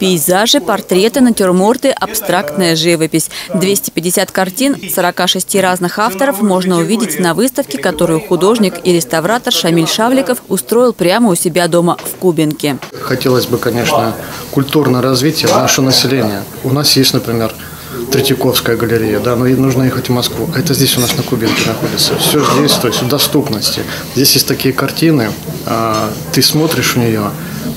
Пейзажи, портреты, натюрморты, абстрактная живопись. 250 картин 46 разных авторов можно увидеть на выставке, которую художник и реставратор Шамиль Шавликов устроил прямо у себя дома в Кубинке. Хотелось бы, конечно, культурное развитие нашего населения. У нас есть, например, Третьяковская галерея, да, но нужно ехать в Москву. Это здесь у нас на Кубинке находится. Все здесь, то есть в доступности. Здесь есть такие картины, а, ты смотришь в нее,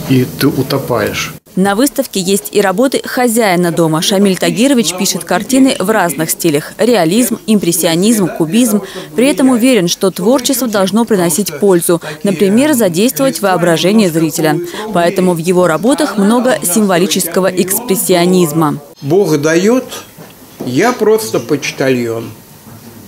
и ты утопаешь. На выставке есть и работы хозяина дома. Шамиль Тагирович пишет картины в разных стилях – реализм, импрессионизм, кубизм. При этом уверен, что творчество должно приносить пользу, например, задействовать воображение зрителя. Поэтому в его работах много символического экспрессионизма. Бог дает, я просто почтальон.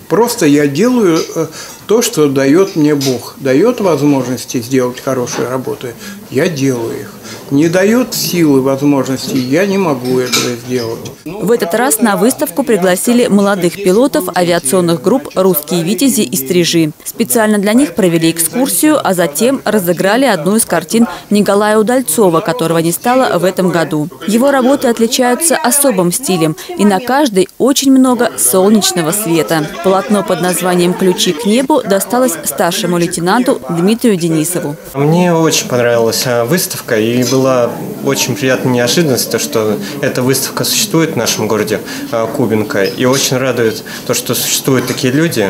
Просто я делаю э, то, что дает мне Бог. Дает возможности сделать хорошие работы, я делаю их. Не дает силы, возможностей, я не могу этого сделать. В этот раз на выставку пригласили молодых пилотов авиационных групп «Русские витязи» и «Стрижи». Специально для них провели экскурсию, а затем разыграли одну из картин Николая Удальцова, которого не стало в этом году. Его работы отличаются особым стилем, и на каждой очень много солнечного света. Полотно под названием «Ключи к небу» досталось старшему лейтенанту Дмитрию Денисову. Мне очень понравилась э, выставка и была очень приятная неожиданность, то, что эта выставка существует в нашем городе э, Кубинка. И очень радует то, что существуют такие люди,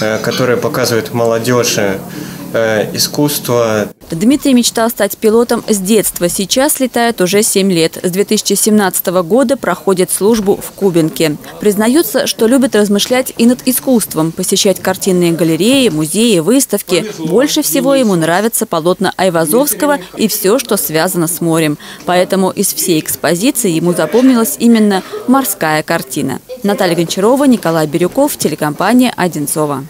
э, которые показывают молодежи искусство. Дмитрий мечтал стать пилотом с детства. Сейчас летает уже 7 лет. С 2017 года проходит службу в Кубинке. Признается, что любит размышлять и над искусством, посещать картинные галереи, музеи, выставки. Больше всего ему нравятся полотна Айвазовского и все, что связано с морем. Поэтому из всей экспозиции ему запомнилась именно морская картина. Наталья Гончарова, Николай Бирюков, телекомпания «Одинцова».